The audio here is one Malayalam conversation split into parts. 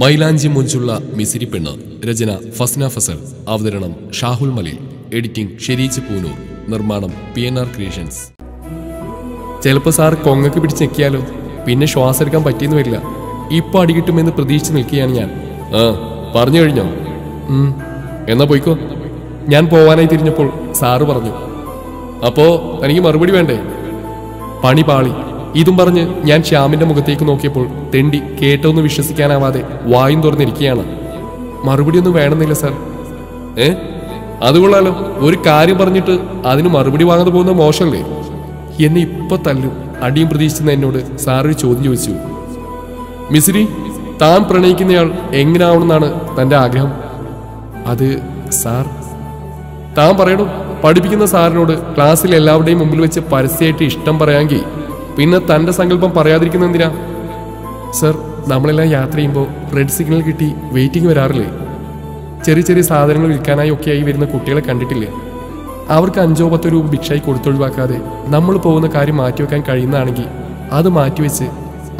മൈലാഞ്ചി മുഞ്ചുള്ള മിസിരി പെണ്ണ് രചന ഫസ്ന ഫസൽ. അവതരണം ഷാഹുൽ മലി എഡിറ്റിംഗ് ഷെരീച്ച് പൂനൂർ. നിർമ്മാണം പി എൻ ആർ ക്രിയേഷൻസ്. ചിലപ്പോൾ സാർ കൊങ്ങക്ക് പിടിച്ച് ഞെക്കിയാലോ? പിന്നെ ശ്വാസം എടുക്കാൻ പറ്റിയെന്ന് വരില്ല. ഇപ്പൊ അടികിട്ടുമെന്ന് പ്രതീക്ഷിച്ച് നിൽക്കുകയാണ് ഞാൻ. ആ പറഞ്ഞു കഴിഞ്ഞോ? എന്നാ പോയിക്കോ. ഞാൻ പോവാനായി തിരിഞ്ഞപ്പോൾ സാറ് പറഞ്ഞു. അപ്പോ എനിക്ക് മറുപടി വേണ്ടേ? പണി പാളി. ഇതും പറഞ്ഞ് ഞാൻ ശ്യാമിന്റെ മുഖത്തേക്ക് നോക്കിയപ്പോൾ തെണ്ടി കേട്ടൊന്ന് വിശ്വസിക്കാനാവാതെ വായും തുറന്നിരിക്കുകയാണ്. മറുപടി ഒന്നും വേണമെന്നില്ല സർ. ഏ? അത് കൊള്ളാലോ. ഒരു കാര്യം പറഞ്ഞിട്ട് അതിന് മറുപടി വാങ്ങാതെ പോകുന്ന മോശമല്ലേ? എന്നെ ഇപ്പൊ തല്ലും. അടിയും പ്രതീക്ഷിക്കുന്ന എന്നോട് സാറൊരു ചോദ്യം ചോദിച്ചു. മിസിരി താൻ പ്രണയിക്കുന്നയാൾ എങ്ങനെയാവണമെന്നാണ് തന്റെ ആഗ്രഹം? അത് സാർ താൻ പറയണം? പഠിപ്പിക്കുന്ന സാറിനോട് ക്ലാസ്സിൽ എല്ലാവരുടെയും മുമ്പിൽ വെച്ച് പരസ്യമായിട്ട് ഇഷ്ടം പറയാമെങ്കിൽ പിന്നെ തന്റെ സങ്കല്പം പറയാതിരിക്കുന്ന എന്തിനാ? സർ നമ്മളെല്ലാം യാത്ര ചെയ്യുമ്പോൾ റെഡ് സിഗ്നൽ കിട്ടി വെയിറ്റിംഗ് വരാറില്ലേ? ചെറിയ ചെറിയ സാധനങ്ങൾ വിൽക്കാനായി ഒക്കെ ആയി വരുന്ന കുട്ടികളെ കണ്ടിട്ടില്ലേ? അവർക്ക് അഞ്ചോ പത്തോ രൂപ ഭിക്ഷായി കൊടുത്തൊഴിവാക്കാതെ നമ്മൾ പോകുന്ന കാര്യം മാറ്റിവെക്കാൻ കഴിയുന്നതാണെങ്കിൽ അത് മാറ്റിവെച്ച്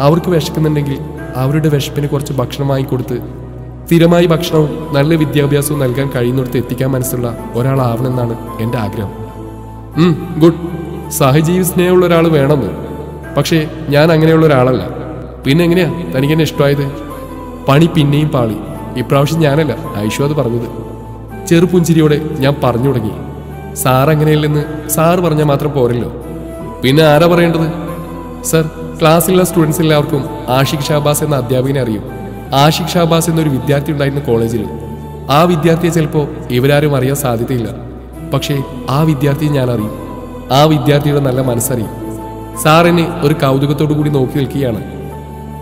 അവർക്ക് വിശക്കുന്നുണ്ടെങ്കിൽ അവരുടെ വിശപ്പിന് കുറച്ച് ഭക്ഷണം വാങ്ങിക്കൊടുത്ത് സ്ഥിരമായി ഭക്ഷണവും നല്ല വിദ്യാഭ്യാസവും നൽകാൻ കഴിയുന്നിടത്ത് എത്തിക്കാൻ മനസ്സുള്ള ഒരാളാവണമെന്നാണ് എന്റെ ആഗ്രഹം. ഗുഡ് സഹജീവി സ്നേഹമുള്ള ഒരാൾ വേണമെന്ന്. പക്ഷേ ഞാൻ അങ്ങനെയുള്ള ഒരാളല്ല. പിന്നെ എങ്ങനെയാ? തനിക്ക് എന്നെ ഇഷ്ടമായത്? പണി പിന്നെയും പാളി. ഇപ്രാവശ്യം ഞാനല്ല ഐഷു അത് പറഞ്ഞത്. ചെറുപുഞ്ചിരിയോടെ ഞാൻ പറഞ്ഞു തുടങ്ങി. സാർ അങ്ങനെയല്ലെന്ന് സാർ പറഞ്ഞാൽ മാത്രം പോരല്ലോ. പിന്നെ ആരാ പറയേണ്ടത്? സർ ക്ലാസ്സിലുള്ള സ്റ്റുഡൻസ് എല്ലാവർക്കും ആഷിഖ് ഷാബാസ് എന്ന അധ്യാപകനെ അറിയും. ആഷിഖ് ഷാബാസ് എന്നൊരു വിദ്യാർത്ഥി ഉണ്ടായിരുന്ന കോളേജിൽ. ആ വിദ്യാർത്ഥിയെ ചിലപ്പോൾ ഇവരാരും അറിയാൻ സാധ്യതയില്ല. പക്ഷേ ആ വിദ്യാർത്ഥിയെ ഞാൻ അറിയും. ആ വിദ്യാർത്ഥിയുടെ നല്ല മനസ്സറിയും. എന്നെ ഒരു കൗതുകത്തോടു കൂടി നോക്കി നിൽക്കുകയാണ്.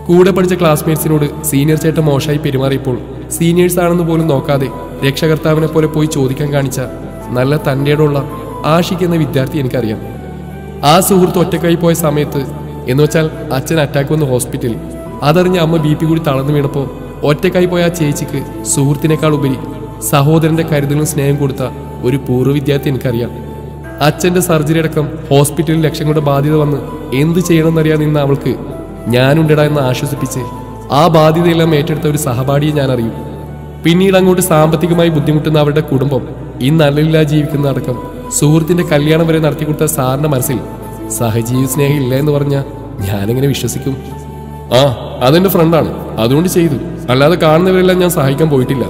കൂടെ പഠിച്ച ക്ലാസ്മേറ്റ്സിനോട് സീനിയർ ചേട്ടൻ മോശമായി പെരുമാറിയപ്പോൾ സീനിയേഴ്സ് ആണെന്ന് പോലും നോക്കാതെ രക്ഷകർത്താവിനെ പോലെ പോയി ചോദിക്കാൻ കാണിച്ച നല്ല തന്റെയോടുള്ള ആഷിക് എന്ന വിദ്യാർത്ഥി എനിക്കറിയാം. ആ സുഹൃത്ത് ഒറ്റക്കായി പോയ സമയത്ത് എന്ന് വെച്ചാൽ അച്ഛൻ അറ്റാക്ക് വന്ന ഹോസ്പിറ്റലിൽ അതറിഞ്ഞ അമ്മ ബി പി കൂടി തളർന്നു വീണപ്പോൾ ഒറ്റക്കായി പോയ ആ ചേച്ചിക്ക് സുഹൃത്തിനേക്കാൾ ഉപരി സഹോദരന്റെ കരുതലും സ്നേഹം കൊടുത്ത ഒരു പൂർവ വിദ്യാർത്ഥി എനിക്കറിയാം. അച്ഛന്റെ സർജറി അടക്കം ഹോസ്പിറ്റലിൽ ലക്ഷങ്ങളുടെ ബാധ്യത വന്ന് എന്ത് ചെയ്യണമെന്നറിയാൻ നിന്ന അവൾക്ക് ഞാനുണ്ടടാ എന്ന് ആശ്വസിപ്പിച്ച് ആ ബാധ്യതയെല്ലാം ഏറ്റെടുത്ത ഒരു സഹപാഠിയെ ഞാൻ അറിയും. പിന്നീട് അങ്ങോട്ട് സാമ്പത്തികമായി ബുദ്ധിമുട്ടുന്ന അവരുടെ കുടുംബം ഇന്ന് നല്ലില്ലാ ജീവിക്കുന്ന അടക്കം സുഹൃത്തിന്റെ കല്യാണം വരെ നടത്തി കൊടുത്ത സാറിന്റെ മനസ്സിൽ സഹജീവി സ്നേഹം ഇല്ല എന്ന് പറഞ്ഞാൽ ഞാനെങ്ങനെ വിശ്വസിക്കും? ആ അതെന്റെ ഫ്രണ്ടാണ്. അതുകൊണ്ട് ചെയ്തു. അല്ലാതെ കാണുന്നവരെല്ലാം ഞാൻ സഹായിക്കാൻ പോയിട്ടില്ല.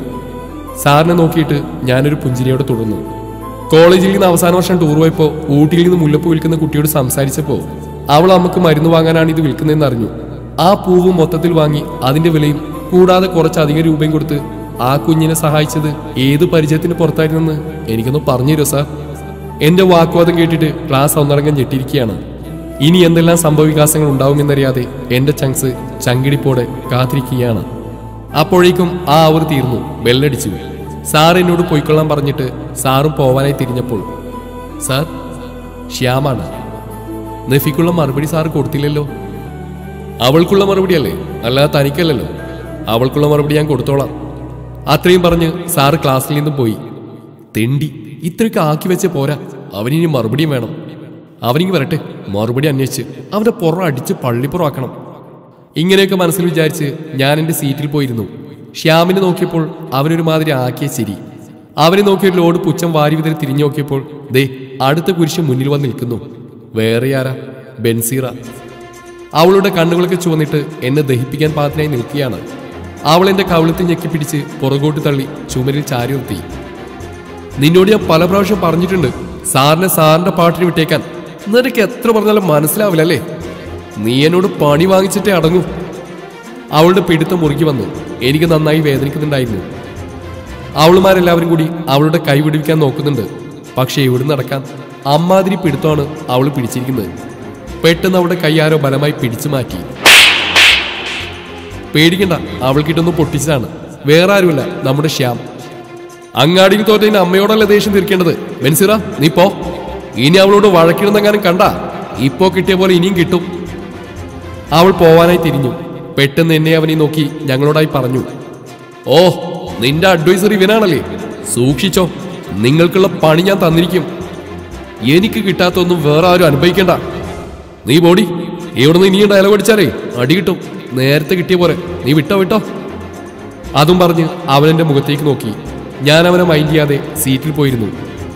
സാറിനെ നോക്കിയിട്ട് ഞാനൊരു പുഞ്ചിരിയോടെ തുടർന്നു. കോളേജിൽ നിന്ന് അവസാന വർഷം ടൂർ പോയപ്പോൾ ഊട്ടിയിൽ നിന്ന് മുല്ലപ്പൂ വിൽക്കുന്ന കുട്ടിയോട് സംസാരിച്ചപ്പോൾ അവൾ നമുക്ക് മരുന്ന് വാങ്ങാനാണ് ഇത് വിൽക്കുന്നതെന്ന് അറിഞ്ഞു. ആ പൂവ് മൊത്തത്തിൽ വാങ്ങി അതിന്റെ വിലയും കൂടാതെ കുറച്ചധികം രൂപയും കൊടുത്ത് ആ കുഞ്ഞിനെ സഹായിച്ചത് ഏത് പരിചയത്തിന് പുറത്തായിരുന്നെന്ന് എനിക്കൊന്ന് പറഞ്ഞു തരുമോ സാർ എന്റെ വാക്വാദം കേട്ടിട്ട് ക്ലാസ് ഒന്നടങ്കം ഞെട്ടിയിരിക്കുകയാണ്. ഇനി എന്തെല്ലാം സംഭവവികാസങ്ങൾ ഉണ്ടാവുമെന്നറിയാതെ എന്റെ ചങ്സ് ചങ്കിടിപ്പോടെ കാത്തിരിക്കുകയാണ്. അപ്പോഴേക്കും ആ അവർ തീർന്നു. ബെല്ലടിച്ചു സാർ എന്നോട് പൊയ്ക്കൊള്ളാൻ പറഞ്ഞിട്ട് സാറും പോവാനായി തിരിഞ്ഞപ്പോൾ സാർ ശ്യാമാണ്. നഫിക്കുള്ള മറുപടി സാർ കൊടുത്തില്ലല്ലോ. അവൾക്കുള്ള മറുപടി അല്ലേ അല്ലാതെ തനിക്കല്ലല്ലോ. അവൾക്കുള്ള മറുപടി ഞാൻ കൊടുത്തോളാം. അത്രയും പറഞ്ഞ് സാറ് ക്ലാസ്സിൽ നിന്നും പോയി. തെണ്ടി ഇത്രയൊക്കെ ആക്കി വെച്ച പോരാ. അവനിനി മറുപടിയും വേണം. അവനിങ്ങ് വരട്ടെ മറുപടി അന്വേഷിച്ച് അവന്റെ പുറം അടിച്ച് പള്ളിപ്പുറമാക്കണം. ഇങ്ങനെയൊക്കെ മനസ്സിൽ വിചാരിച്ച് ഞാൻ എന്റെ സീറ്റിൽ പോയിരുന്നു. ശ്യാമിനെ നോക്കിയപ്പോൾ അവനൊരു മാതിരി ആക്കിയ ചിരി. അവനെ നോക്കിയൊരു ലോഡ് പുച്ഛം വാരി വിതറി തിരിഞ്ഞു നോക്കിയപ്പോൾ ദേ അടുത്ത കുരിശ് മുന്നിൽ വന്ന് നിൽക്കുന്നു. വേറെ ആരാ? ബെൻസീറ. അവളുടെ കണ്ണുകളൊക്കെ ചുവന്നിട്ട് എന്നെ ദഹിപ്പിക്കാൻ പാകത്തിനായി നിൽക്കുകയാണ്. അവൾ എന്റെ കവിളത്തിൽ ഞെക്കിപ്പിടിച്ച് പുറകോട്ട് തള്ളി ചുമരിൽ ചാരി നിർത്തി. നിന്നോട് ഞാൻ പല പ്രാവശ്യം പറഞ്ഞിട്ടുണ്ട് സാറിനെ സാറിന്റെ പാട്ടിന് വിട്ടേക്കാൻ. നിനക്ക് എത്ര പറഞ്ഞാലും മനസ്സിലാവില്ല അല്ലേ നീ എന്നോട് പണി വാങ്ങിച്ചിട്ടേ അടങ്ങൂ. അവളുടെ പിടുത്തം മുറുകി വന്നു. എനിക്ക് നന്നായി വേദനിക്കുന്നുണ്ടായിരുന്നു. അവളുമാരെല്ലാവരും കൂടി അവളുടെ കൈ വിടുവിക്കാൻ നോക്കുന്നുണ്ട്. പക്ഷേ എവിടെ നടക്കാൻ അമ്മാതിരി പിടുത്തമാണ് അവൾ പിടിച്ചിരിക്കുന്നത്. പെട്ടെന്ന് അവളുടെ കൈ ആരോ ബലമായി പിടിച്ചു മാറ്റി. പേടിക്കണ്ട അവൾക്കിട്ടൊന്ന് പൊട്ടിച്ചതാണ്. വേറെ ആരുമല്ല നമ്മുടെ ശ്യാം. അങ്ങാടിയിൽ തോറ്റതിന് അമ്മയോടല്ല ദേഷ്യം തീർക്കേണ്ടത്? മെൻസിറ നീ പോ. ഇനി അവളോട് വഴക്കിടുന്നെങ്ങാനും കണ്ട. ഇപ്പോ കിട്ടിയ പോലെ ഇനിയും കിട്ടും. അവൾ പോവാനായി തിരിഞ്ഞു. പെട്ടെന്ന് എന്നെ അവനെ നോക്കി ഞങ്ങളോടായി പറഞ്ഞു ഓ നിന്റെ അഡ്വൈസറി ഇവനാണല്ലേ? സൂക്ഷിച്ചോ നിങ്ങൾക്കുള്ള പണി ഞാൻ തന്നിരിക്കും. എനിക്ക് കിട്ടാത്തൊന്നും വേറെ ആരും അനുഭവിക്കണ്ട. നീ ബോഡി ഇവിടുന്ന് ഇനിയും ഡയലോഗ് അടിച്ചാലേ അടി കിട്ടും. നേരത്തെ കിട്ടിയ പോലെ നീ വിട്ടോ വിട്ടോ? അതും പറഞ്ഞ് അവനെന്റെ മുഖത്തേക്ക് നോക്കി. ഞാൻ അവനെ മൈൻഡ് ചെയ്യാതെ സീറ്റിൽ പോയിരുന്നു.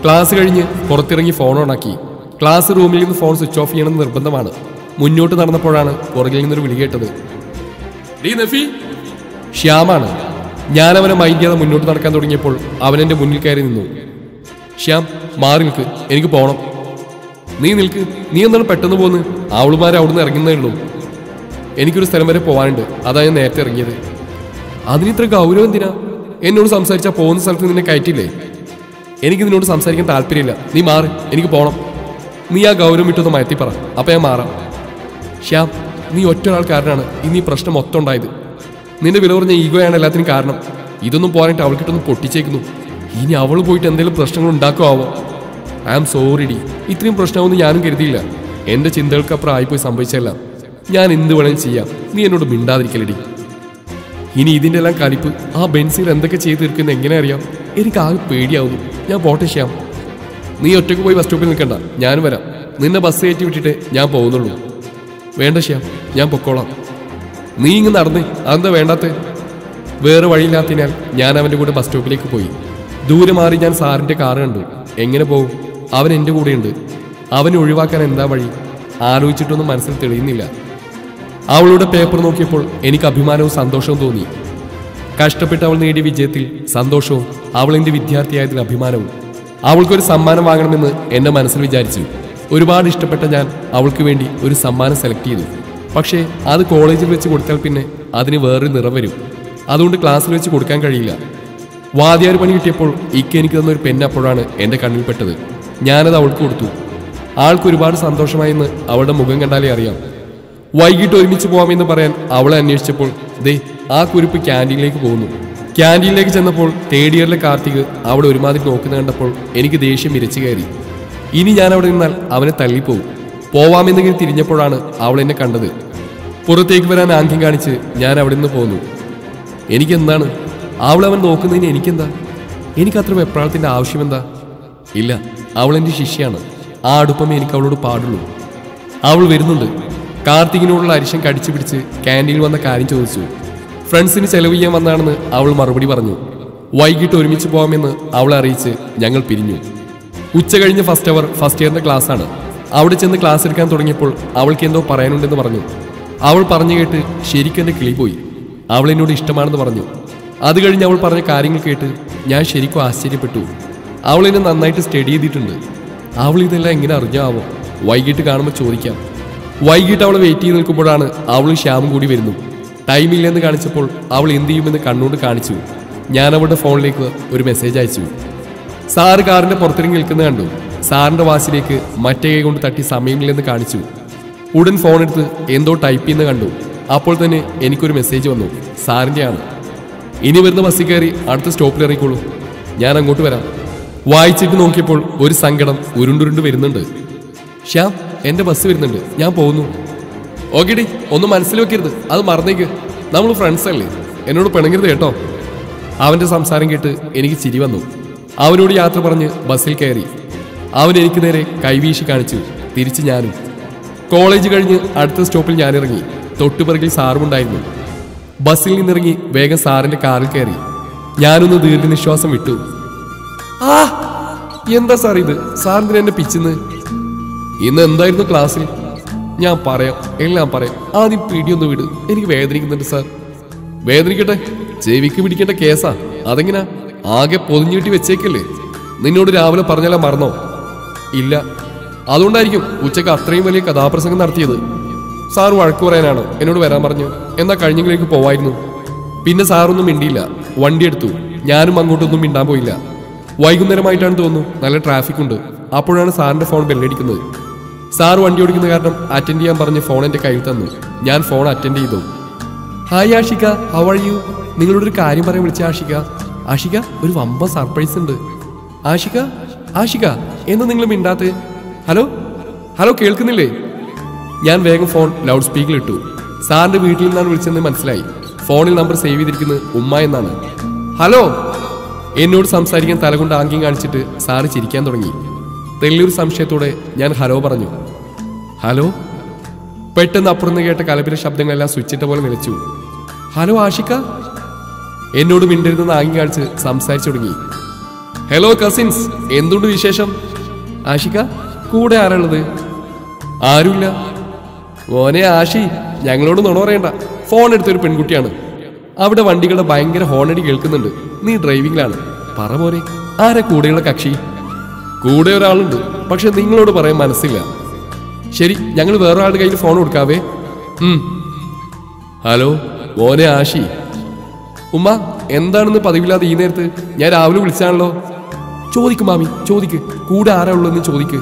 ക്ലാസ് കഴിഞ്ഞ് പുറത്തിറങ്ങി ഫോൺ ഓണാക്കി ക്ലാസ് റൂമിൽ നിന്ന് ഫോൺ സ്വിച്ച് ഓഫ് ചെയ്യണമെന്ന് നിർബന്ധമാണ്. മുന്നോട്ട് നടന്നപ്പോഴാണ് പുറകിൽ നിന്നൊരു വിളി കേട്ടത്. ശ്യാമാണ്. ഞാൻ അവനെ മൈൻഡ് മുന്നോട്ട് നടക്കാൻ തുടങ്ങിയപ്പോൾ അവൻ എന്റെ മുന്നിൽ കയറി നിന്നു. ശ്യാം മാറി നിൽക്ക്. എനിക്ക് പോകണം നീ നിൽക്ക്. നീ എന്താണ് പെട്ടെന്ന് പോന്ന്? അവളുമാരെ അവിടുന്ന് ഇറങ്ങുന്നേ ഉള്ളൂ. എനിക്കൊരു സ്ഥലം വരെ പോകാനുണ്ട് അതാ ഞാൻ നേരത്തെ ഇറങ്ങിയത്. അതിന് ഇത്ര ഗൗരവം എന്തിനാ? എന്നോട് സംസാരിച്ചാൽ പോകുന്ന സ്ഥലത്ത് നിന്നെ കയറ്റില്ലേ എനിക്ക് നിന്നോട് സംസാരിക്കാൻ താല്പര്യമില്ല. നീ മാറി. എനിക്ക് പോകണം നീ ആ ഗൗരവം ഇട്ടൊന്ന് മാറ്റിപ്പറ പറ. അപ്പൊ ഞാൻ മാറാം. ശ്യാം നീ ഒറ്റ ഒരാൾ കാരനാണ് ഇന്ന് ഈ പ്രശ്നം മൊത്തം ഉണ്ടായത്. നിന്റെ വില കുറഞ്ഞ ഈഗോയാണ് എല്ലാത്തിനും കാരണം. ഇതൊന്നും പോരായിട്ട് അവൾക്കിട്ടൊന്ന് പൊട്ടിച്ചേക്കുന്നു. ഇനി അവൾ പോയിട്ട് എന്തെങ്കിലും പ്രശ്നങ്ങൾ ഉണ്ടാക്കുമാവോ ഐ ആം സോറി ഡി. ഇത്രയും പ്രശ്നമൊന്നും ഞാനും കരുതിയില്ല. എന്റെ ചിന്തകൾക്കപ്പുറം ആയിപ്പോയി സംഭവിച്ചല്ല ഞാൻ എന്ത് വേണമെങ്കിലും ചെയ്യാം. നീ എന്നോട് മിണ്ടാതിരിക്കലടി ഇനി ഇതിന്റെ എല്ലാം കലിപ്പ് ആ ബെൻസിൽ എന്തൊക്കെ ചെയ്ത് തീർക്കുന്നത് എങ്ങനെ അറിയാം? എനിക്ക് ആകെ പേടിയാവുന്നു. ഞാൻ പോട്ടെ ചെയ്യാം നീ ഒറ്റയ്ക്ക് പോയി ബസ് സ്റ്റോപ്പിൽ നിൽക്കണ്ട. ഞാൻ വരാം. നിന്നെ ബസ് കയറ്റി വിട്ടിട്ട് ഞാൻ പോകുന്നുള്ളൂ. വേണ്ട ശ്യാം ഞാൻ പൊക്കോളാം. നീ ഇങ്ങ് നടന്നേ അതെന്താ വേണ്ടാത്ത? വേറെ വഴിയില്ലാത്തതിനാൽ ഞാൻ അവന്റെ കൂടെ ബസ് സ്റ്റോപ്പിലേക്ക് പോയി. ദൂരെ മാറി ഞാൻ സാറിന്റെ കാറ് കണ്ടു. എങ്ങനെ പോകും അവൻ എന്റെ കൂടെയുണ്ട്. അവനെ ഒഴിവാക്കാൻ എന്താ വഴി? ആലോചിച്ചിട്ടൊന്നും മനസ്സിൽ തെളിയുന്നില്ല. അവളുടെ പേപ്പർ നോക്കിയപ്പോൾ എനിക്ക് അഭിമാനവും സന്തോഷവും തോന്നി. കഷ്ടപ്പെട്ട് അവൾ നേടിയ വിജയത്തിൽ സന്തോഷവും അവൾ എന്റെ വിദ്യാർത്ഥിയായതിൽ അഭിമാനവും. അവൾക്കൊരു സമ്മാനം വാങ്ങണമെന്ന് എന്റെ മനസ്സിൽ വിചാരിച്ചു. ഒരുപാട് ഇഷ്ടപ്പെട്ട ഞാൻ അവൾക്ക് വേണ്ടി ഒരു സമ്മാനം സെലക്ട് ചെയ്തു. പക്ഷേ അത് കോളേജിൽ വെച്ച് കൊടുത്താൽ പിന്നെ അതിന് വേറൊരു നിറം വരും. അതുകൊണ്ട് ക്ലാസ്സിൽ വെച്ച് കൊടുക്കാൻ കഴിയില്ല. വാദ്യാർ പണി കിട്ടിയപ്പോൾ ഇക്ക എനിക്ക് തന്നൊരു പെൻ അപ്പോഴാണ് എന്റെ കണ്ണിൽപ്പെട്ടത് ഞാനത് അവൾക്ക് കൊടുത്തു. ആൾക്ക് ഒരുപാട് സന്തോഷമായെന്ന് അവളുടെ മുഖം കണ്ടാലേ അറിയാം. വൈകിട്ട് ഒരുമിച്ച് പോകാമെന്ന് പറയാൻ അവളെ അന്വേഷിച്ചപ്പോൾ ദേ ആ കുരിപ്പ് ക്യാന്റീനിലേക്ക് പോകുന്നു. ക്യാന്റീനിലേക്ക് ചെന്നപ്പോൾ തേർഡ് ഇയറിലെ കാർത്തിക് അവിടെ ഒരുമാതിരി നോക്കുന്ന കണ്ടപ്പോൾ എനിക്ക് ദേഷ്യം ഇരച്ചു കയറി. ഇനി ഞാൻ അവിടെ നിന്നാൽ അവനെ തള്ളിപ്പോവും. പോവാമെന്നെങ്കിലും തിരിഞ്ഞപ്പോഴാണ് അവൾ എന്നെ കണ്ടത്. പുറത്തേക്ക് വരാൻ ആംഗ്യം കാണിച്ച് ഞാൻ അവിടെ നിന്ന് പോന്നു. എനിക്കെന്താണ്? അവൻ നോക്കുന്നതിന് എനിക്കെന്താ? എനിക്കത്ര വെപ്രാളത്തിന്റെ ആവശ്യമെന്താ? ഇല്ല അവൾ എന്റെ ശിഷ്യാണ് ആ അടുപ്പമേ എനിക്ക് അവളോട് പാടുള്ളൂ. അവൾ വരുന്നുണ്ട്. കാർത്തികിനോടുള്ള അരിശം കടിച്ചു പിടിച്ച് ക്യാന്റീനിൽ വന്ന കാര്യം ചോദിച്ചു. ഫ്രണ്ട്സിന് ചെലവ് ചെയ്യാൻ വന്നാണെന്ന് അവൾ മറുപടി പറഞ്ഞു. വൈകിട്ട് ഒരുമിച്ച് പോകാമെന്ന് അവളെ അറിയിച്ച് ഞങ്ങൾ പിരിഞ്ഞു. ഉച്ച കഴിഞ്ഞ് ഫസ്റ്റ് അവർ ഫസ്റ്റ് ഇയറിന്റെ ക്ലാസ് ആണ്. അവിടെ ചെന്ന് ക്ലാസ് എടുക്കാൻ തുടങ്ങിയപ്പോൾ അവൾക്ക് എന്തോ പറയാനുണ്ടെന്ന് പറഞ്ഞു. അവൾ പറഞ്ഞു കേട്ട് ശരിക്കും എന്റെ കിളി പോയി. അവൾ എന്നോട് ഇഷ്ടമാണെന്ന് പറഞ്ഞു. അത് കഴിഞ്ഞ് അവൾ പറഞ്ഞ കാര്യങ്ങൾ കേട്ട് ഞാൻ ശരിക്കും ആശ്ചര്യപ്പെട്ടു. അവൾ എന്നെ നന്നായിട്ട് സ്റ്റഡി ചെയ്തിട്ടുണ്ട്. അവൾ ഇതെല്ലാം എങ്ങനെ അറിഞ്ഞാവോ? വൈകിട്ട് കാണുമ്പോൾ ചോദിക്കാം. വൈകിട്ട് അവൾ വെയിറ്റ് ചെയ്ത് നിൽക്കുമ്പോഴാണ് അവളും ശ്യാമും കൂടി വരുന്നു. ടൈമില്ലെന്ന് കാണിച്ചപ്പോൾ അവൾ എന്ത് ചെയ്യുമെന്ന് കണ്ണുകൊണ്ട് കാണിച്ചു. ഞാൻ അവളുടെ ഫോണിലേക്ക് ഒരു മെസ്സേജ് അയച്ചു. സാറ് കാറിന്റെ പുറത്തിറങ്ങി നിൽക്കുന്നത് കണ്ടു. സാറിന്റെ വാശിലേക്ക് മറ്റേ കൈ കൊണ്ട് തട്ടി സമയമില്ലെന്ന് കാണിച്ചു. ഉടൻ ഫോൺ എടുത്ത് എന്തോ ടൈപ്പ് ചെയ്യുന്ന കണ്ടു. അപ്പോൾ തന്നെ എനിക്കൊരു മെസ്സേജ് വന്നു. സാറിന്റെയാണ് ഇനി വരുന്ന ബസ്സിൽ കയറി അടുത്ത സ്റ്റോപ്പിൽ ഇറങ്ങിക്കോളൂ. ഞാൻ അങ്ങോട്ട് വരാം. വായിച്ചിട്ട് നോക്കിയപ്പോൾ ഒരു സങ്കടം ഉരുണ്ടുരുണ്ട് വരുന്നുണ്ട്. ശ്യാം എന്റെ ബസ് വരുന്നുണ്ട്. ഞാൻ പോകുന്നു. ഓക്കെടി ഒന്ന് മനസ്സിൽ വെക്കരുത്. അത് മറന്നേക്ക്. നമ്മൾ ഫ്രണ്ട്സ് അല്ലേ? എന്നോട് പിണങ്ങരുത് കേട്ടോ. അവന്റെ സംസാരം കേട്ട് എനിക്ക് ചിരി വന്നു. അവനോട് യാത്ര പറഞ്ഞ് ബസ്സിൽ കയറി. അവൻ എനിക്ക് നേരെ കൈവീശി കാണിച്ചു. തിരിച്ച് ഞാനും. കോളേജ് കഴിഞ്ഞ് അടുത്ത സ്റ്റോപ്പിൽ ഞാനിറങ്ങി. തൊട്ടുപിറകിൽ സാറുമുണ്ടായിരുന്നു. ബസ്സിൽ നിന്നിറങ്ങി വേഗം സാറിന്റെ കാറിൽ കയറി. ഞാനൊന്ന് ദീർഘനിശ്വാസം വിട്ടു. ആ എന്താ സാർ ഇത്? സാറിന് എന്നെ പിച്ചിന്ന്? ഇന്ന് എന്തായിരുന്നു ക്ലാസ്സിൽ? ഞാൻ പറയാം എല്ലാം പറയാം. ആദ്യം പിടിയൊന്ന് വിട്. എനിക്ക് വേദനിക്കുന്നുണ്ട് സാർ. വേദനിക്കട്ടെ? ചെവിക്ക് പിടിക്കേണ്ട കേസാ. അതെങ്ങനാ? ആകെ പൊതിഞ്ഞീട്ടി വെച്ചേക്കല്ലേ? നിന്നോട് രാവിലെ പറഞ്ഞാലാ മറന്നോ? ഇല്ല. അതുകൊണ്ടായിരിക്കും ഉച്ചയ്ക്ക് അത്രയും വലിയ കഥാപ്രസംഗം നടത്തിയത്. സാർ വഴക്ക് പറയാനാണ് എന്നോട് വരാൻ പറഞ്ഞു. എന്നാ കഴിഞ്ഞെങ്കിലേക്ക് പോവായിരുന്നു. പിന്നെ സാറൊന്നും മിണ്ടിയില്ല. വണ്ടി എടുത്തു. ഞാനും അങ്ങോട്ടൊന്നും മിണ്ടാൻ പോയില്ല. വൈകുന്നേരമായിട്ടാണ് തോന്നുന്നു നല്ല ട്രാഫിക് ഉണ്ട് അപ്പോഴാണ് സാറിന്റെ ഫോൺ ബെല്ലടിക്കുന്നത്. സാർ വണ്ടി ഓടിക്കുന്ന കാരണം അറ്റൻഡ് ചെയ്യാൻ പറഞ്ഞ് ഫോൺ എന്റെ കയ്യിൽ തന്നു. ഞാൻ ഫോൺ അറ്റൻഡ് ചെയ്തു. Hi Ashika how are you നിങ്ങളോടൊരു കാര്യം പറയാൻ വിളിച്ച ആഷിക. ആഷിക ഒരു വമ്പ സർപ്രൈസ് ഉണ്ട്. ആഷിക ആഷിക എന്ന് നിങ്ങൾ മിണ്ടാത്ത? ഹലോ? ഹലോ കേൾക്കുന്നില്ലേ? ഞാൻ വേഗം ഫോൺ ലൗഡ് സ്പീക്കറിൽ ഇട്ടു. സാറിന്റെ വീട്ടിൽ നിന്നാണ് വിളിച്ചെന്ന് മനസ്സിലായി. ഫോണിൽ നമ്പർ സേവ് ചെയ്തിരിക്കുന്നത് ഉമ്മ എന്നാണ്. ഹലോ? എന്നോട് സംസാരിക്കാൻ തലകൊണ്ട് ആംഗ്യം കാണിച്ചിട്ട് സാറ് ചിരിക്കാൻ തുടങ്ങി. തെല്ലൊരു സംശയത്തോടെ ഞാൻ ഹലോ പറഞ്ഞു. ഹലോ? പെട്ടെന്ന് അപ്പുറന്ന് കേട്ട കലപിലെ ശബ്ദങ്ങളെല്ലാം സ്വിച്ചിട്ട പോലെ നിലച്ചു. ഹലോ ആഷിക? എന്നോട് മിണ്ടരുതെന്ന് നാങ്ങി കാണിച്ച് സംസാരിച്ചു തുടങ്ങി. ഹലോ കസിൻസ് എന്തുണ്ട് വിശേഷം? ആഷിക കൂടെ ആരാണുള്ളത്? ആരുമില്ല. ഓനെ ആഷി ഞങ്ങളോട് നുണ പറയണ്ട. ഫോൺ എടുത്തൊരു പെൺകുട്ടിയാണ്. അവിടെ വണ്ടികളുടെ ഭയങ്കര ഹോണടി കേൾക്കുന്നുണ്ട്. നീ ഡ്രൈവിംഗിലാണ്. പറ പോരെ ആരാ കൂടെയുള്ള കക്ഷി? കൂടെ ഒരാളുണ്ട് പക്ഷെ നിങ്ങളോട് പറയാൻ മനസ്സില്ല. ശരി ഞങ്ങൾ വേറൊരാളുടെ കയ്യിൽ ഫോൺ കൊടുക്കാവേ. ഹലോ ഓനെ ആഷി. ഉമ്മ എന്താണെന്ന് പതിവില്ലാതെ ഈ നേരത്ത് ഞാൻ രാവിലെ വിളിച്ചാണല്ലോ? ചോദിക്കും മാമി ചോദിക്ക്. കൂടെ ആരാ ഉള്ളതെന്ന് ചോദിക്ക്.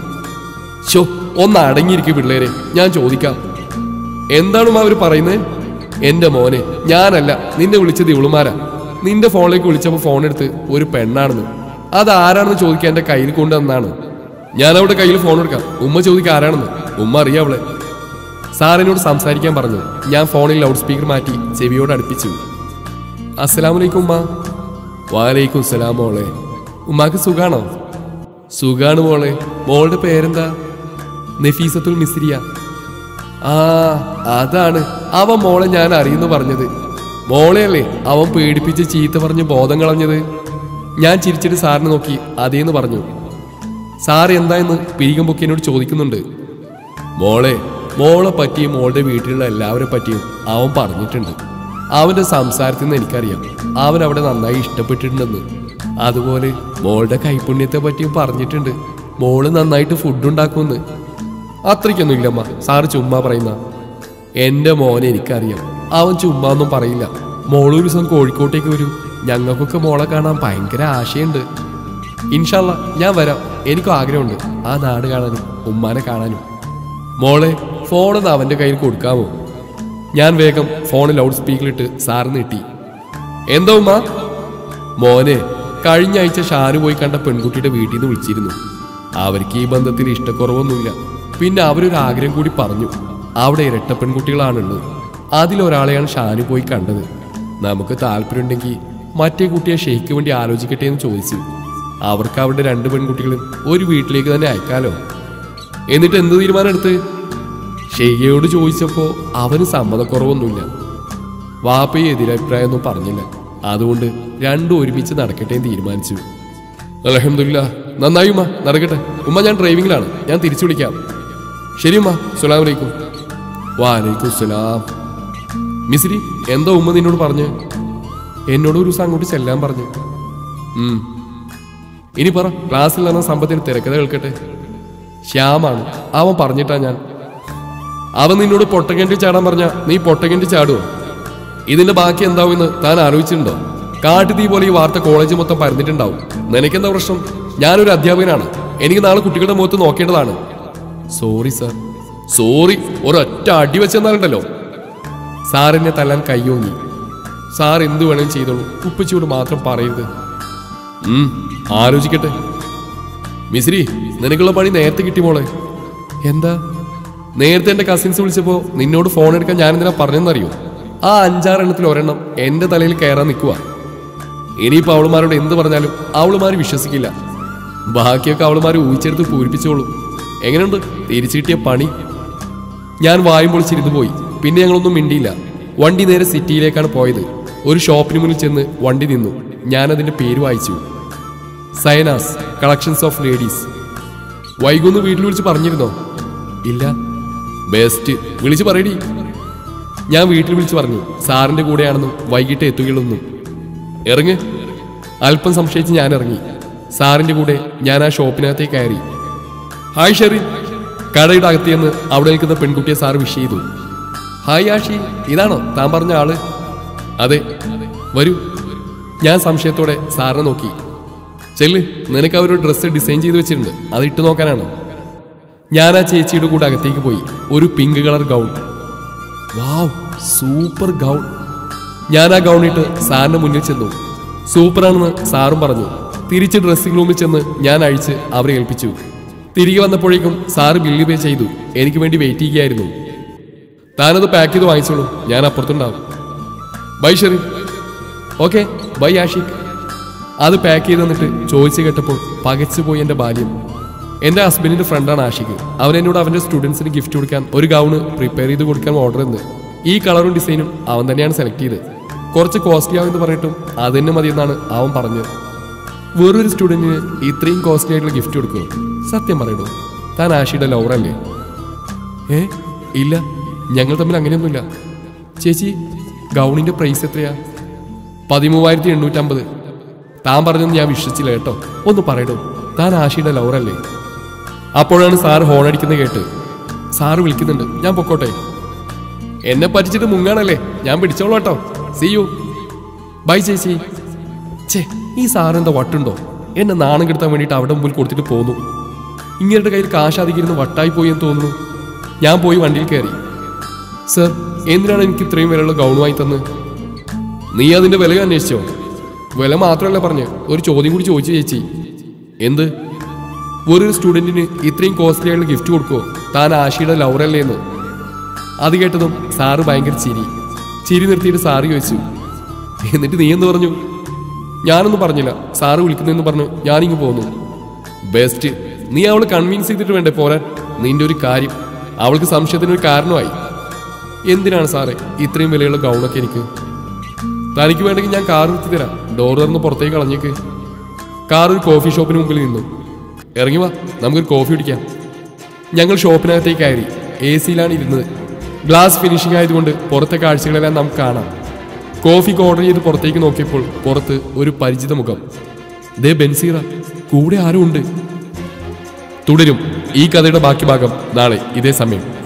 ഷോ ഒന്ന് അടങ്ങിയിരിക്കും പിള്ളേരെ. ഞാൻ ചോദിക്കാം. എന്താണ് ഉമ്മ അവർ പറയുന്നത് എന്റെ മോനെ ഞാനല്ല നിന്നെ വിളിച്ചത് ഇവളുമാരാ. നിന്റെ ഫോണിലേക്ക് വിളിച്ചപ്പോൾ ഫോൺ എടുത്ത് ഒരു പെണ്ണാണെന്ന്. അത് ആരാണെന്ന് ചോദിക്കാൻ എന്റെ കയ്യിൽ കൊണ്ടുവന്നാണ് ഞാൻ അവിടെ കയ്യിൽ ഫോൺ എടുക്കാം. ഉമ്മ ചോദിക്കുക ആരാണെന്ന്. ഉമ്മ അറിയാം അവളെ. സാറിനോട് സംസാരിക്കാൻ പറഞ്ഞു ഞാൻ ഫോണിൽ ലൗഡ് സ്പീക്കർ മാറ്റി ചെവിയോട് അടുപ്പിച്ചു. അസ്സലാമലൈക്കും ഉമ്മ. വാലൈക്കും സലാം മോളെ. ഉമ്മാക്ക് സുഖാണോ? സുഖാണ് മോളെ. മോളുടെ പേരെന്താ? നഫീസത്തുൽ മിസ്രിയ. ആ അതാണ്. അവൻ മോളെ ഞാൻ അറിയുന്നു പറഞ്ഞത്. മോളെയല്ലേ അവൻ പേടിപ്പിച്ച് ചീത്ത പറഞ്ഞ് ബോധം കളഞ്ഞത് ഞാൻ ചിരിച്ചിട്ട് സാറിനെ നോക്കി അതേന്ന് പറഞ്ഞു. സാർ എന്താ എന്ന് പിരികം എന്നോട് ചോദിക്കുന്നുണ്ട്. മോളെ മോളെ പറ്റിയും മോളുടെ വീട്ടിലുള്ള എല്ലാവരെ പറ്റിയും അവൻ പറഞ്ഞിട്ടുണ്ട്. അവന്റെ സംസാരത്തിൽ നിന്ന് എനിക്കറിയാം. അവൻ അവിടെ നന്നായി ഇഷ്ടപ്പെട്ടിട്ടുണ്ടെന്ന്. അതുപോലെ മോളുടെ കൈപുണ്യത്തെ പറ്റിയും പറഞ്ഞിട്ടുണ്ട്. മോൾ നന്നായിട്ട് ഫുഡ് ഉണ്ടാക്കുമെന്ന്. അത്രയ്ക്കൊന്നും ഇല്ലമ്മ സാറ് ചുമ്മാ പറയുന്ന. എന്റെ മോനെ എനിക്കറിയാം. അവൻ ചുമ്മാ ഒന്നും പറയില്ല മോളൊരു ദിവസം കോഴിക്കോട്ടേക്ക് വരൂ. ഞങ്ങൾക്കൊക്കെ മോളെ കാണാൻ ഭയങ്കര ആശയുണ്ട്. ഇൻഷാല്ല ഞാൻ വരാം. എനിക്കും ആഗ്രഹമുണ്ട്. ആ നാട് കാണാനും ഉമ്മാനെ കാണാനും. മോളെ ഫോണൊന്ന് അവന്റെ കയ്യിൽ കൊടുക്കാമോ? ഞാൻ വേഗം ഫോൺ ലൗഡ് സ്പീക്കറിലിട്ട് സാറിന് കിട്ടി എന്തോ ഉമ്മ? മോനെ കഴിഞ്ഞ ആഴ്ച ഷാനു പോയി കണ്ട പെൺകുട്ടിയുടെ വീട്ടിൽ നിന്ന് വിളിച്ചിരുന്നു. അവർക്ക് ഈ ബന്ധത്തിൽ ഇഷ്ടക്കുറവൊന്നുമില്ല. പിന്നെ അവരൊരു ആഗ്രഹം കൂടി പറഞ്ഞു. അവിടെ ഇരട്ട പെൺകുട്ടികളാണുള്ളത്. അതിലൊരാളെയാണ് ഷാനു പോയി കണ്ടത്. നമുക്ക് താല്പര്യമുണ്ടെങ്കിൽ മറ്റേ കുട്ടിയെ ഷെയ്ക്ക് വേണ്ടി ആലോചിക്കട്ടെ എന്ന് ചോദിച്ചു. അവർക്ക് അവരുടെ രണ്ട് പെൺകുട്ടികളും ഒരു വീട്ടിലേക്ക് തന്നെ അയക്കാലോ? എന്നിട്ട് എന്ത് തീരുമാനം എടുത്ത്? ഷെയ്യയോട് ചോദിച്ചപ്പോ അവന് സമ്മതക്കുറവൊന്നുമില്ല. വാപ്പയെ എതിരഭിപ്രായമൊന്നും പറഞ്ഞില്ല. അതുകൊണ്ട് രണ്ടും ഒരുമിച്ച് നടക്കട്ടെ തീരുമാനിച്ചു. അലഹമില്ല നന്നായി ഉമ്മ നടക്കട്ടെ. ഉമ്മ ഞാൻ ഡ്രൈവിംഗിലാണ് ഞാൻ തിരിച്ചു വിളിക്കാം. ശരി ഉമ്മ സുലാം വലൈക്കും വാലൈക്കും സുലാം മിസ്രി എന്താ ഉമ്മ നിന്നോട് പറഞ്ഞു? എന്നോട് ഒരു ദിവസം അങ്ങോട്ട് ചെല്ലാൻ പറഞ്ഞു. ഇനി പറ ക്ലാസ്സിൽ നടന്ന സമ്പത്തിന് തിരക്കഥ കേൾക്കട്ടെ? ശ്യാമാണ്. അവൻ പറഞ്ഞിട്ടാ ഞാൻ അവൻ നിന്നോട് പൊട്ടകേണ്ടി ചാടാൻ പറഞ്ഞ നീ പൊട്ടകേണ്ടി ചാടുവോ? ഇതിന്റെ ബാക്കി എന്താവും എന്ന് താൻ ആലോചിച്ചിട്ടുണ്ടോ? കാട്ടുതീ പോലെ ഈ വാർത്ത കോളേജ് മൊത്തം പരന്നിട്ടുണ്ടാവും. നിനക്കെന്താ പ്രശ്നം? ഞാനൊരു അധ്യാപകനാണ്. എനിക്ക് നാളെ കുട്ടികളുടെ മുഖത്ത് നോക്കേണ്ടതാണ്. സോറി സാർ സോറി ഒരൊറ്റ അടി വെച്ചെന്നാലുണ്ടല്ലോ സാറിനെ തല്ലാൻ കയ്യോങ്ങി. സാർ എന്തു വേണേലും ചെയ്തോളൂ. ഉപ്പച്ചിയോട് മാത്രം പറയരുത്. ആലോചിക്കട്ടെ. മിസ്രി നിനക്കുള്ള പണി നേരത്തെ കിട്ടി മോളെ. എന്താ? നേരത്തെ എന്റെ കസിൻസ് വിളിച്ചപ്പോൾ നിന്നോട് ഫോൺ എടുക്കാൻ ഞാൻ എന്തിനാ പറഞ്ഞെന്നറിയോ? ആ അഞ്ചാറെണ്ണത്തിൽ ഒരെണ്ണം എന്റെ തലയിൽ കയറാൻ നിൽക്കുക ഇനിയിപ്പോൾ അവളുമാരോട് എന്ത് പറഞ്ഞാലും അവളുമാര് വിശ്വസിക്കില്ല. ബാക്കിയൊക്കെ അവളുമാര് ഊഹിച്ചെടുത്ത് പൂരിപ്പിച്ചോളൂ. എങ്ങനെയുണ്ട്? തിരിച്ചു കിട്ടിയ പണി? ഞാൻ വായും പൊളിച്ചിരുന്നു പോയി. പിന്നെ ഞങ്ങളൊന്നും മിണ്ടിയില്ല. വണ്ടി നേരെ സിറ്റിയിലേക്കാണ് പോയത്. ഒരു ഷോപ്പിന് മുന്നിൽ ചെന്ന് വണ്ടി നിന്നു. ഞാൻ അതിന്റെ പേര് വായിച്ചു. Zainas collections of ladies. വൈകുന്ന് വീട്ടിൽ വിളിച്ച് പറഞ്ഞിരുന്നോ? ഇല്ല. ബെസ്റ്റ് വിളിച്ചു പറയടി. ഞാൻ വീട്ടിൽ വിളിച്ചു പറഞ്ഞു സാറിന്റെ കൂടെയാണെന്നും വൈകിട്ട് എത്തുകയുള്ളെന്നും. ഇറങ്ങ്. അല്പം സംശയിച്ച് ഞാൻ ഇറങ്ങി. സാറിന്റെ കൂടെ ഞാൻ ആ ഷോപ്പിനകത്തേക്ക് കയറി. ഹായ് ഷെറി കടയുടെ അകത്തിയെന്ന് അവിടെ നിൽക്കുന്ന പെൺകുട്ടിയെ സാർ വിഷ് ചെയ്തു. ഹായ് ആഷി ഇതാണോ? താൻ പറഞ്ഞ ആൾ? അതെ. വരൂ. ഞാൻ സംശയത്തോടെ സാറിനെ നോക്കി. ചെല്ല്. നിനക്ക് അവരൊരു ഡ്രസ്സ് ഡിസൈൻ ചെയ്ത് വെച്ചിട്ടുണ്ട്. അത് ഇട്ട് നോക്കാനാണ്? ഞാൻ ആ ചേച്ചിയുടെ കൂടെ അകത്തേക്ക് പോയി. ഒരു pink colour gown wow super gown ഞാൻ ആ ഗൗൺ ഇട്ട് സാറിന്റെ മുന്നിൽ ചെന്നു. സൂപ്പറാണെന്ന് സാറും പറഞ്ഞു. തിരിച്ച് ഡ്രസ്സിംഗ് റൂമിൽ ചെന്ന് ഞാൻ അഴിച്ച് അവരെ ഏൽപ്പിച്ചു. തിരികെ വന്നപ്പോഴേക്കും സാറ് ബില്ല് പേ ചെയ്തു. എനിക്ക് വേണ്ടി വെയിറ്റ് ചെയ്യുകയായിരുന്നു. താനത് പാക്ക് ചെയ്ത് വാങ്ങിച്ചോളൂ. ഞാൻ അപ്പുറത്തുണ്ടാവും. Bye Sheri okay bye Ashiq അത് പാക്ക് ചെയ്ത് തന്നിട്ട് ചോദിച്ചു കേട്ടപ്പോൾ പകച്ചുപോയി എന്റെ ബാല്യം. എന്റെ ഹസ്ബൻഡിന്റെ ഫ്രണ്ടാണ് ആഷിഖ്. അവൻ എന്നോട് അവന്റെ സ്റ്റുഡൻസിന് ഗിഫ്റ്റ് കൊടുക്കാൻ ഒരു ഗൗണ് പ്രിപ്പയർ ചെയ്ത് കൊടുക്കാൻ ഓർഡർ തന്നു ഈ കളറും ഡിസൈനും അവൻ തന്നെയാണ് സെലക്ട് ചെയ്ത്. കുറച്ച് കോസ്റ്റ്ലി ആവുമെന്ന് പറഞ്ഞിട്ടും അത് തന്നെ മതിയെന്നാണ് അവൻ പറഞ്ഞത്. വേറൊരു സ്റ്റുഡന്റിന് ഇത്രയും കോസ്റ്റ്ലി ആയിട്ടുള്ള ഗിഫ്റ്റ് കൊടുക്കുക സത്യം പറയണു താൻ ആഷിയുടെ ലവറല്ലേ ഏ? ഇല്ല ഞങ്ങൾ തമ്മിൽ അങ്ങനെയൊന്നുമില്ല. ചേച്ചി ഗൗണിന്റെ പ്രൈസ് എത്രയാ? പതിമൂവായിരത്തി എണ്ണൂറ്റമ്പത്. താൻ പറഞ്ഞൊന്നും ഞാൻ വിശ്വസിച്ചില്ല കേട്ടോ. ഒന്ന് പറയണു താൻ ആഷിയുടെ ലവറല്ലേ അപ്പോഴാണ് സാർ ഹോൺ അടിക്കുന്നത് കേട്ട്. സാറ് വിളിക്കുന്നുണ്ട്. ഞാൻ പൊക്കോട്ടെ. എന്നെ പറ്റിച്ചിട്ട് മുങ്ങാണല്ലേ? ഞാൻ പിടിച്ചോളൂ കേട്ടോ. സി യു ബൈ ചേച്ചി. ചേ ഈ സാറെന്താ വട്ടുണ്ടോ? എന്നെ നാണം കെടുത്താൻ വേണ്ടിയിട്ട് അവിടെ മുമ്പിൽ കൊടുത്തിട്ട് പോന്നു. ഇങ്ങനെ കയ്യിൽ കാശാധികരുന്ന് വട്ടായി പോയി എന്ന് തോന്നുന്നു. ഞാൻ പോയി വണ്ടിയിൽ കയറി. സർ എന്തിനാണ് എനിക്ക് ഇത്രയും വിലയുള്ള ഗൗൺ വാങ്ങി തന്ന്? നീ അതിന്റെ വില അന്വേഷിച്ചോ? വില മാത്രമല്ല പറഞ്ഞ് ഒരു ചോദ്യം കൂടി ചോദിച്ചു ചേച്ചി. എന്ത്? ഒരു സ്റ്റുഡന്റിന് ഇത്രയും കോസ്റ്റ്ലി ഗിഫ്റ്റ് കൊടുക്കുമോ താൻ ആഷിയുടെ ലൗറല്ലേന്ന് അത് കേട്ടതും സാറ് ഭയങ്കര ചിരി. ചിരി നിർത്തിയിട്ട് സാറ് ചോദിച്ചു എന്നിട്ട് നീ എന്ന് പറഞ്ഞു? ഞാനൊന്നും പറഞ്ഞില്ല. സാറ് വിളിക്കുന്നതെന്ന് പറഞ്ഞു. ഞാനിങ്ങ് പോന്നു. ബെസ്റ്റ് നീ അവളെ കൺവിൻസ് ചെയ്തിട്ട് വേണ്ടേ പോരാൻ? നിന്റെ ഒരു കാര്യം. അവൾക്ക് സംശയത്തിനൊരു കാരണമായി. എന്തിനാണ് സാറേ ഇത്രയും വിലയുള്ള ഗൗണൊക്കെ എനിക്ക്? തനിക്ക് വേണ്ടെങ്കിൽ ഞാൻ കാർ നിർത്തി തരാം. ഡോർ തുറന്ന് പുറത്തേക്ക് കളഞ്ഞേക്ക്. കാർ ഒരു കോഫി ഷോപ്പിന് മുമ്പിൽ നിന്നു. ഇറങ്ങി വാ നമുക്കൊരു കോഫി കുടിക്കാം. ഞങ്ങൾ ഷോപ്പിനകത്തേക്ക് കയറി എ സിയിലാണ് ഇരുന്നത്. ഗ്ലാസ് ഫിനിഷിംഗ് ആയതുകൊണ്ട് പുറത്തെ കാഴ്ചകളെല്ലാം നമുക്ക് കാണാം. കോഫിക്ക് ഓർഡർ ചെയ്ത് പുറത്തേക്ക് നോക്കിയപ്പോൾ പുറത്ത് ഒരു പരിചിത മുഖം. ദേ ബെൻസീറ കൂടെ ആരും ഉണ്ട് തുടരും ഈ കഥയുടെ ബാക്കി ഭാഗം നാളെ ഇതേ സമയം.